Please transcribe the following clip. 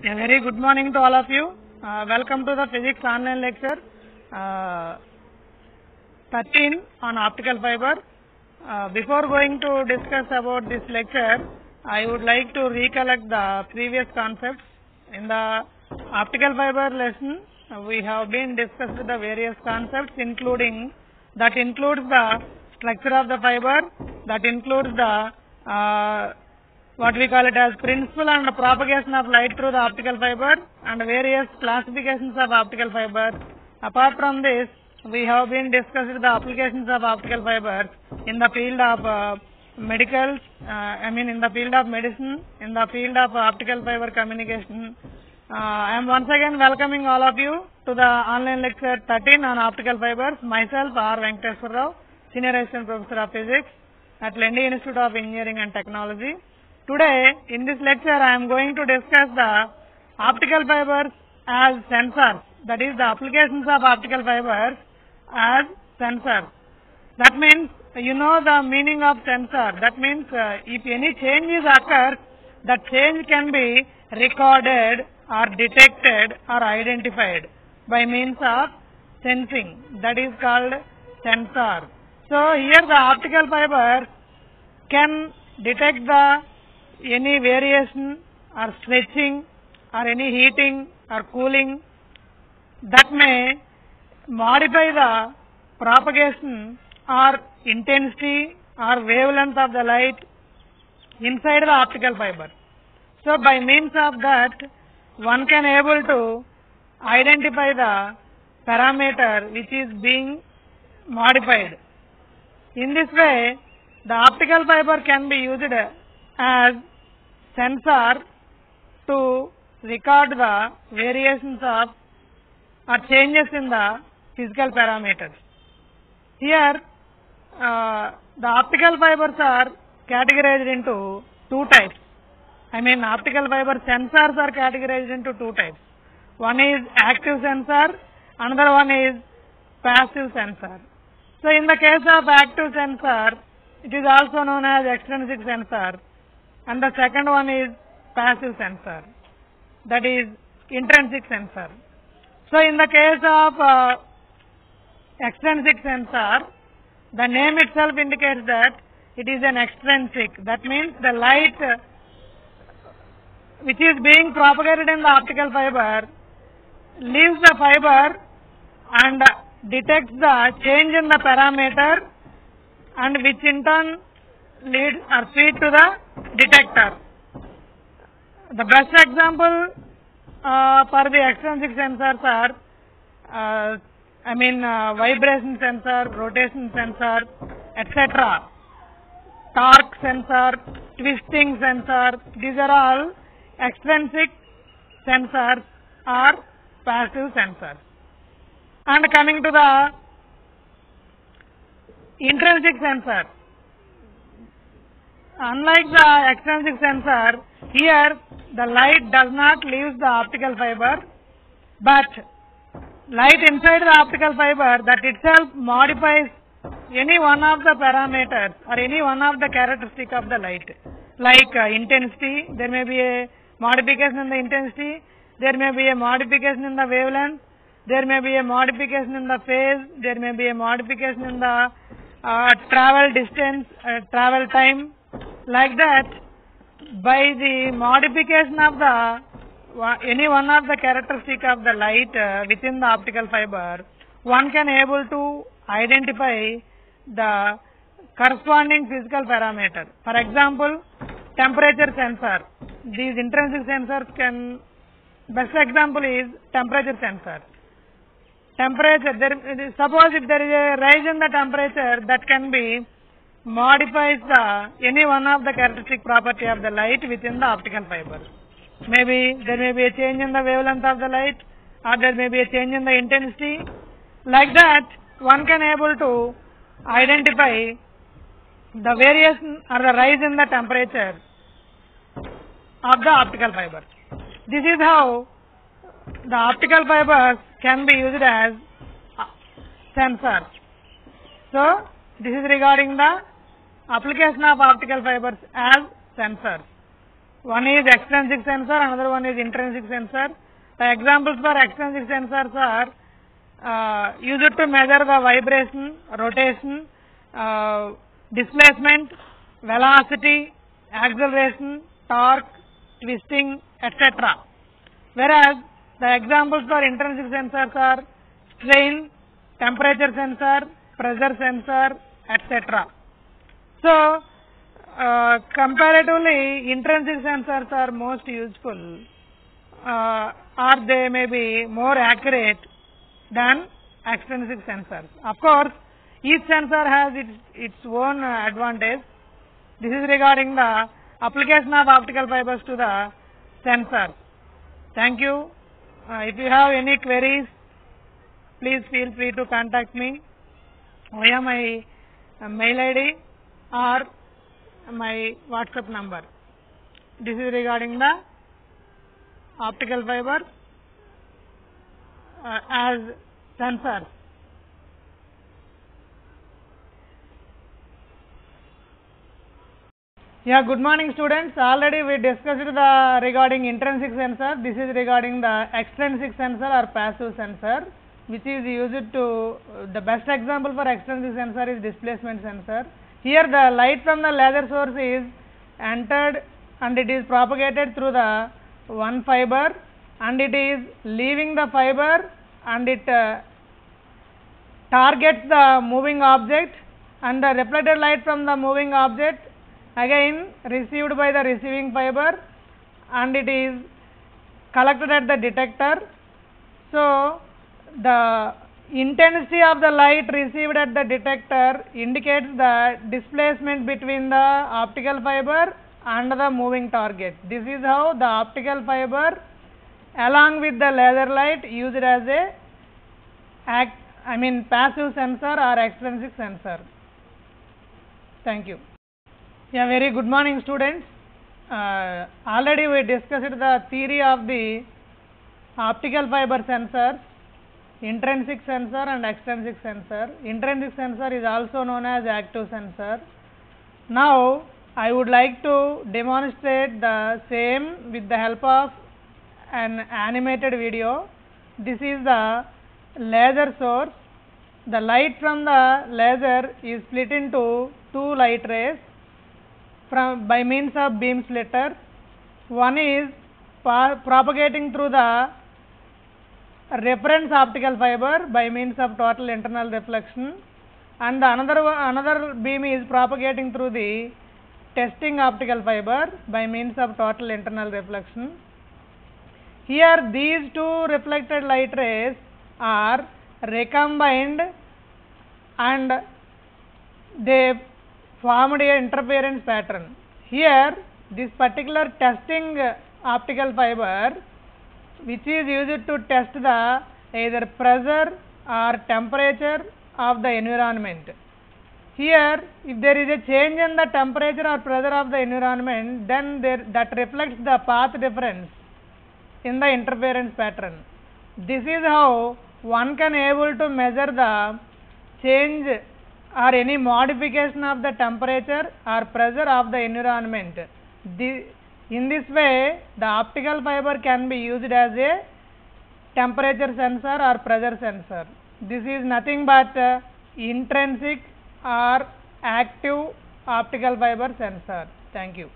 A very good morning to all of you. Uh, welcome to the physics online lecture uh, 13 on optical fiber. Uh, before going to discuss about this lecture, I would like to recollect the previous concepts. In the optical fiber lesson, we have been discussed the various concepts including that includes the structure of the fiber, that includes the uh, what we call it as principle and propagation of light through the optical fiber and various classifications of optical fiber. Apart from this, we have been discussing the applications of optical fiber in the field of uh, medical, uh, I mean in the field of medicine, in the field of optical fiber communication. Uh, I am once again welcoming all of you to the online lecture 13 on optical fibers. Myself, R. Venkateswar Rao, Senior Assistant Professor of Physics at Lendi Institute of Engineering and Technology. Today, in this lecture, I am going to discuss the optical fibers as sensors. That is the applications of optical fibers as sensors. That means, you know the meaning of sensor. That means, uh, if any changes occurs, that change can be recorded or detected or identified by means of sensing. That is called sensor. So, here the optical fiber can detect the any variation or stretching or any heating or cooling that may modify the propagation or intensity or wavelength of the light inside the optical fiber. So by means of that one can able to identify the parameter which is being modified. In this way the optical fiber can be used as sensor to record the variations of or changes in the physical parameters. Here, uh, the optical fibers are categorized into two types. I mean, optical fiber sensors are categorized into two types. One is active sensor, another one is passive sensor. So, in the case of active sensor, it is also known as extrinsic sensor and the second one is passive sensor that is intrinsic sensor. So in the case of uh, extrinsic sensor, the name itself indicates that it is an extrinsic. That means the light uh, which is being propagated in the optical fiber leaves the fiber and detects the change in the parameter and which in turn leads or feed to the detector. The best example uh, for the extrinsic sensors are, uh, I mean, uh, vibration sensor, rotation sensor, etc. Torque sensor, twisting sensor, these are all extrinsic sensors or passive sensors. And coming to the intrinsic sensor, unlike the extrinsic sensor, here the light does not leave the optical fiber, but light inside the optical fiber that itself modifies any one of the parameters or any one of the characteristic of the light. Like uh, intensity, there may be a modification in the intensity, there may be a modification in the wavelength, there may be a modification in the phase, there may be a modification in the uh, travel distance, uh, travel time, like that by the modification of the any one of the characteristic of the light uh, within the optical fiber one can able to identify the corresponding physical parameter for example temperature sensor these intrinsic sensors can best example is temperature sensor temperature there suppose if there is a rise in the temperature that can be modifies the any one of the characteristic property of the light within the optical fiber. Maybe there may be a change in the wavelength of the light or there may be a change in the intensity. Like that one can able to identify the variation or the rise in the temperature of the optical fiber. This is how the optical fibers can be used as sensors. So, this is regarding the application of optical fibers as sensors. One is extrinsic sensor, another one is intrinsic sensor. The examples for extrinsic sensors are uh, used to measure the vibration, rotation, uh, displacement, velocity, acceleration, torque, twisting, etc. Whereas the examples for intrinsic sensors are strain, temperature sensor, pressure sensor, etc. So, uh, comparatively, intrinsic sensors are most useful, uh, or they may be more accurate than extrinsic sensors. Of course, each sensor has its, its own uh, advantage. This is regarding the application of optical fibers to the sensor. Thank you. Uh, if you have any queries, please feel free to contact me via my uh, mail ID or my WhatsApp number. This is regarding the optical fiber uh, as sensors. Yeah, good morning students. Already we discussed the regarding intrinsic sensor. This is regarding the extrinsic sensor or passive sensor which is used to the best example for extrinsic sensor is displacement sensor. Here the light from the laser source is entered and it is propagated through the one fiber and it is leaving the fiber and it uh, targets the moving object and the reflected light from the moving object again received by the receiving fiber and it is collected at the detector. So, the intensity of the light received at the detector indicates the displacement between the optical fiber and the moving target. This is how the optical fiber along with the laser light used as a act, I mean passive sensor or extrinsic sensor. Thank you. Yeah, very good morning students. Uh, already we discussed the theory of the optical fiber sensors, intrinsic sensor and extrinsic sensor. Intrinsic sensor is also known as active sensor. Now, I would like to demonstrate the same with the help of an animated video. This is the laser source. The light from the laser is split into two light rays from by means of beam splitter. One is propagating through the reference optical fiber by means of total internal reflection and another another beam is propagating through the testing optical fiber by means of total internal reflection. Here these two reflected light rays are recombined and they formed a interference pattern. Here this particular testing optical fiber which is used to test the either pressure or temperature of the environment. Here if there is a change in the temperature or pressure of the environment then there, that reflects the path difference in the interference pattern. This is how one can able to measure the change or any modification of the temperature or pressure of the environment. The, in this way, the optical fiber can be used as a temperature sensor or pressure sensor. This is nothing but uh, intrinsic or active optical fiber sensor. Thank you.